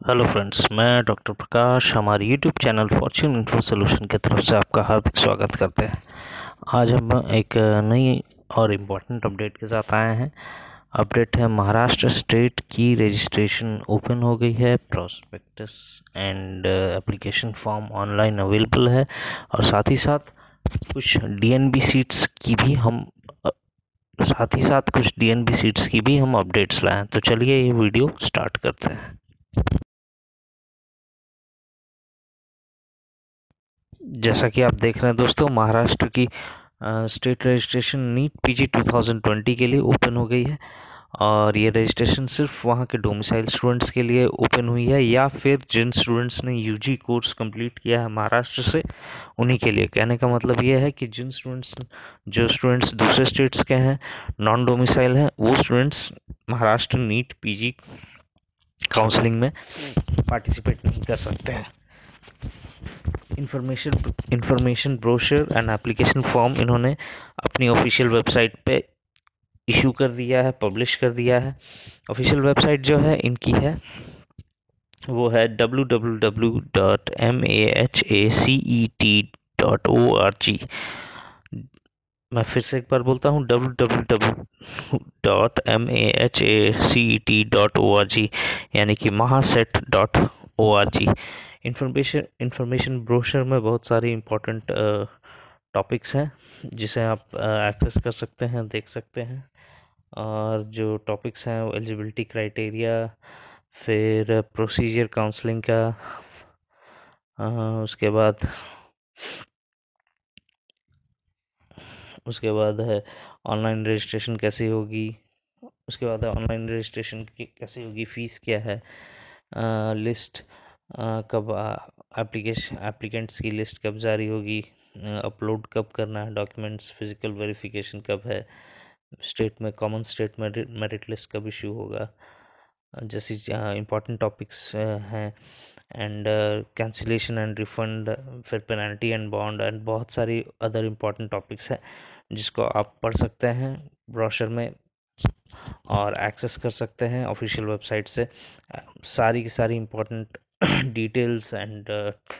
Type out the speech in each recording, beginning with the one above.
Hello friends मैं doctor Prakash हमारे YouTube channel fortune info solution की तरफ़ से आपका हार्दिक स्वागत करते हैं। आज हम एक नई और इम्पोर्टेंट अपडेट के साथ आए हैं। अपडेट है, महाराष्ट्र स्टेट की रजिस्ट्रेशन ओपन हो गई है prospectus and application form online available है। और साथ ही साथ कुछ डीएनबी सीट्स की भी हम साथ ही साथ कुछ डीएनबी सीट्स की भी हम अपडेट्स लाए तो चलिए ये वीडियो स्टार्ट करते हैं। जैसा कि आप देख रहे हैं दोस्तों, महाराष्ट्र की स्टेट रजिस्ट्रेशन नीट पीजी 2020 के लिए ओपन हो गई है और ये रजिस्ट्रेशन सिर्फ़ वहाँ के डोमिसाइल स्टूडेंट्स के लिए ओपन हुई है या फिर जिन स्टूडेंट्स ने यूजी कोर्स कंप्लीट किया है महाराष्ट्र से, उन्हीं के लिए। कहने का मतलब ये है कि जिन स्टूडेंट्स जो स्टूडेंट्स दूसरे स्टेट्स के हैं नॉन डोमिसाइल हैं, वो students Maharashtra NEET PG counselling में पार्टिसिपेट नहीं कर सकते हैं। Information information brochure and application form इन्होंने अपनी ऑफिशियल वेबसाइट पे इशू कर दिया है पब्लिश कर दिया है। ऑफिशियल वेबसाइट जो है, इनकी है, वो है W W W dot M A H A C E T dot O R G मैं फिर से एक बार बोलता हूँ W W W dot M A H A C E T dot O R G यानी कि MahaCET dot O R G information information brochure में बहुत सारी इम्पोर्टेंट टॉपिक्स हैं जिसे आप एक्सेस कर सकते हैं देख सकते हैं। और जो टॉपिक्स हैं वो एलिजिबिलिटी क्राइटेरिया फिर प्रोसीजर काउंसलिंग का उसके बाद उसके बाद है ऑनलाइन रजिस्ट्रेशन कैसे होगी उसके बाद ऑनलाइन रजिस्ट्रेशन कैसे होगी फ़ीस क्या है आ, लिस्ट कब एप्लीकेशन एप्लीकेंट्स की लिस्ट कब जारी होगी? अपलोड कब करना है? डॉक्यूमेंट्स फ़िज़िकल वेरिफिकेशन कब है? स्टेट में कॉमन स्टेट मेरिट लिस्ट कब इशू होगा? जैसी इंपॉर्टेंट टॉपिक्स हैं एंड कैंसिलेशन एंड रिफंड फिर पेनल्टी एंड बॉन्ड एंड बहुत सारी अदर इंपॉर्टेंट टॉपिक्स हैं जिसको आप पढ़ सकते हैं ब्रोशर में और एक्सेस कर सकते हैं ऑफिशियल वेबसाइट से। सारी की सारी important details and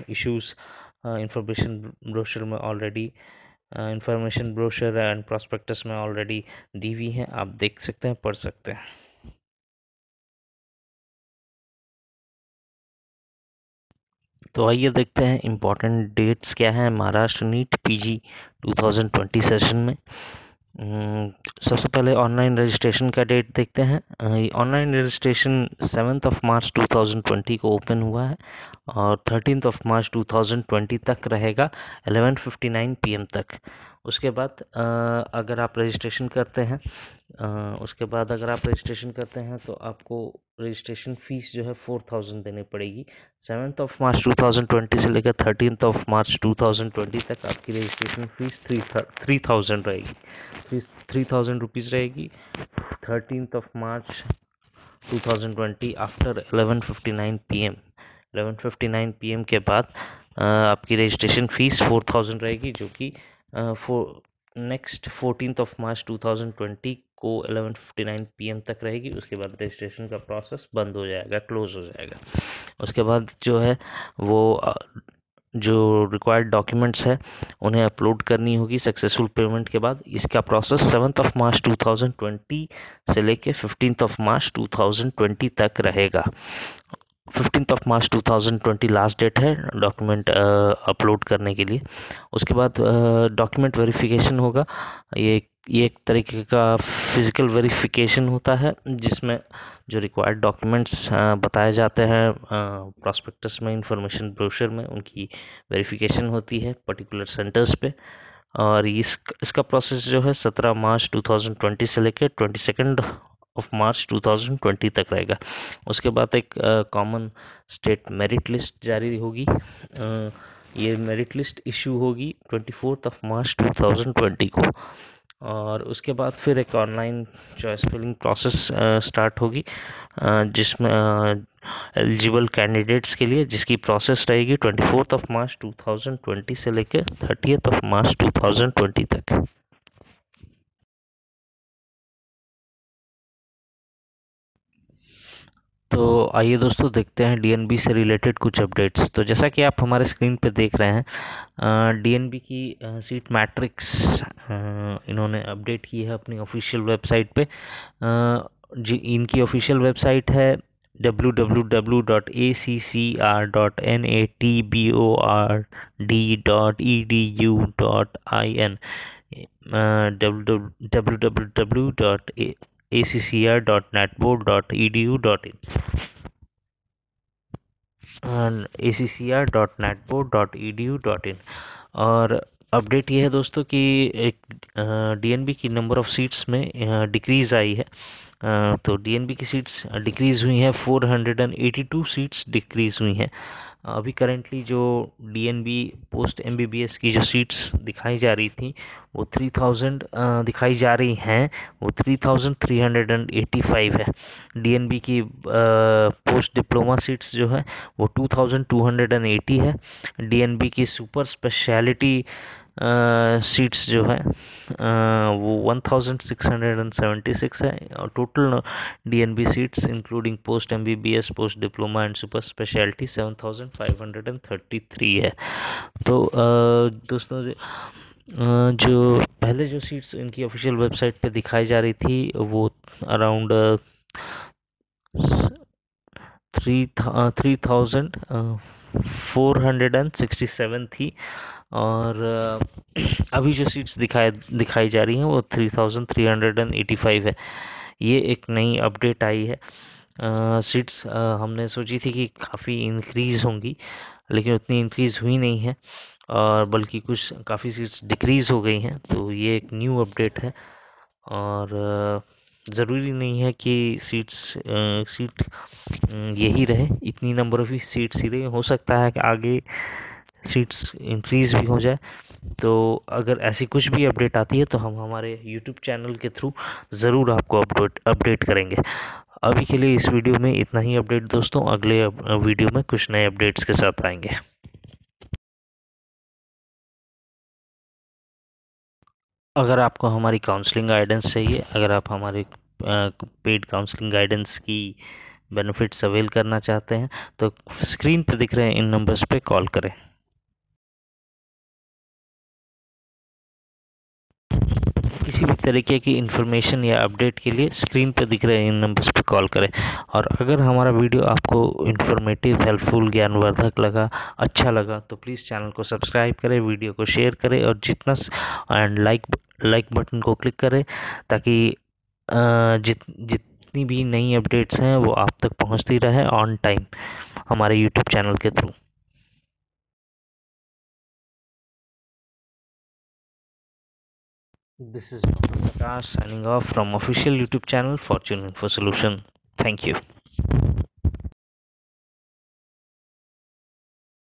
issues information brochure में already information brochure and prospectus में ऑलरेडी दी हुई हैं। आप देख सकते हैं, पढ़ सकते हैं। तो आइए देखते हैं इम्पोर्टेंट डेट्स क्या हैं? महाराष्ट्र नीट पीजी 2020 सेशन में। सबसे पहले ऑनलाइन रजिस्ट्रेशन का डेट देखते हैं। Online registration seventh of March 2020 को ओपन हुआ है और थर्टीन ऑफ़ मार्च 2020 तक रहेगा 11:59 पीएम तक। उसके बाद अगर आप रजिस्ट्रेशन करते हैं उसके बाद अगर आप रजिस्ट्रेशन करते हैं तो आपको रजिस्ट्रेशन फ़ीस जो है फोर थाउज़ेंड देनी पड़ेगी। सेवन्थ ऑफ़ मार्च 2020 से लेकर थर्टीन ऑफ़ मार्च 2020 तक आपकी registration fees three three thousand रहेगी। फ़ीस थ्री थाउज़ेंड रुपीज़ रहेगी। Thirteen of March 2020 after eleven fifty nine P M. Eleven fifty nine P M के बाद आपकी रजिस्ट्रेशन फ़ीस फोर थाउज़ेंड रहेगी, जो कि for next fourteen of March 2020 को 11:59 PM तक रहेगी। उसके बाद रजिस्ट्रेशन का प्रोसेस बंद हो जाएगा क्लोज हो जाएगा। उसके बाद जो है, वो जो रिक्वायर्ड डॉक्यूमेंट्स है, उन्हें अपलोड करनी होगी सक्सेसफुल पेमेंट के बाद। इसका प्रोसेस सेवन्थ ऑफ़ मार्च 2020 से लेके फिफ्टीन ऑफ़ मार्च 2020 तक रहेगा। Fifteen of March 2020 last date है डॉक्यूमेंट अपलोड करने के लिए। उसके बाद डॉक्यूमेंट वेरिफिकेशन होगा। ये ये एक तरीके का फ़िज़िकल वेरिफिकेशन होता है, जिसमें जो रिक्वायर्ड डॉक्यूमेंट्स बताए जाते हैं प्रॉस्पेक्टस में इंफॉर्मेशन ब्रोशर में, उनकी वेरिफिकेशन होती है पर्टिकुलर सेंटर्स पे। और इस, इसका प्रोसेस जो है सत्रह मार्च 2020 से लेकर ट्वेंटी सेकेंड ऑफ़ मार्च 2020 तक रहेगा। उसके बाद एक कॉमन स्टेट मेरिट लिस्ट जारी होगी। ये मेरिट लिस्ट इशू होगी ट्वेंटी फोर्थ ऑफ़ मार्च 2020 को। और उसके बाद फिर एक online choice filling process start होगी जिसमें एलिजिबल कैंडिडेट्स के लिए जिसकी प्रोसेस रहेगी ट्वेंटी फोर्थ ऑफ़ मार्च 2020 से लेकर थर्टीथ ऑफ़ मार्च 2020 तक। तो आइए दोस्तों देखते हैं डीएनबी से रिलेटेड कुछ अपडेट्स तो जैसा कि आप हमारे स्क्रीन पे देख रहे हैं डीएनबी की सीट मैट्रिक्स इन्होंने अपडेट की है अपनी ऑफिशियल वेबसाइट पे। जी, इनकी ऑफिशियल वेबसाइट है www.accr.natbord.edu.in www.accr.netboard.edu.in accr.netboard.edu.in accr.netboard.edu.in और अपडेट ये है दोस्तों कि डीएनबी की नंबर ऑफ़ सीट्स में डिक्रीज़ आई है। तो डीएनबी की सीट्स डिक्रीज़ हुई हैं। 482 सीट्स डिक्रीज़ हुई हैं। अभी करेंटली जो डीएनबी पोस्ट एमबीबीएस की जो सीट्स दिखाई जा रही थी, वो 3000 दिखाई जा रही हैं। वो 3385 है। डीएनबी की पोस्ट डिप्लोमा सीट्स जो है, वो 2280 है। डीएनबी की सुपर स्पेशलिटी सीट्स जो है वो 1676 है। और total DNB seats including post MBBS post diploma and super speciality 7533 है। तो दोस्तों, जो पहले जो सीट्स इनकी ऑफिशियल वेबसाइट पे दिखाई जा रही थी, वो around three three thousand four hundred and sixty seven थी। और अभी जो सीट्स दिखाई दिखाई जा रही हैं, वो three thousand three hundred and eighty five है। ये एक नई अपडेट आई है। सीट्स हमने सोची थी कि काफ़ी इंक्रीज़ होंगी, लेकिन उतनी इंक्रीज़ हुई नहीं है। और बल्कि कुछ, काफ़ी सीट्स डिक्रीज़ हो गई हैं तो ये एक न्यू अपडेट है। और ज़रूरी नहीं है कि सीट्स सीट यही रहे। इतनी नंबर ऑफ़ सीट्स ही रहे। हो सकता है कि आगे सीट्स इंक्रीज़ भी हो जाए। तो अगर ऐसी कुछ भी अपडेट आती है तो हम हमारे यूट्यूब चैनल के थ्रू ज़रूर आपको अपडेट अपडेट करेंगे। अभी के लिए इस वीडियो में इतना ही अपडेट दोस्तों। अगले वीडियो में कुछ नए अपडेट्स के साथ आएँगे। अगर आपको हमारी काउंसलिंग गाइडेंस चाहिए, अगर आप हमारी पेड काउंसलिंग गाइडेंस की बेनिफिट्स अवेल करना चाहते हैं तो स्क्रीन पर दिख रहे इन नंबर्स पे कॉल करें। तरीके की इन्फॉर्मेशन या अपडेट के लिए स्क्रीन पर दिख रहे इन नंबर्स पर कॉल करें। और अगर हमारा वीडियो आपको इन्फॉर्मेटिव हेल्पफुल ज्ञानवर्धक लगा अच्छा लगा तो प्लीज़ चैनल को सब्सक्राइब करें वीडियो को शेयर करें और जितना एंड लाइक लाइक बटन को क्लिक करें ताकि जित, जितनी भी नई अपडेट्स हैं, वो आप तक पहुँचती रहे ऑन टाइम हमारे यूट्यूब चैनल के through This is Dr. Prakash signing off from official YouTube channel Fortune Info Solution. Thank you.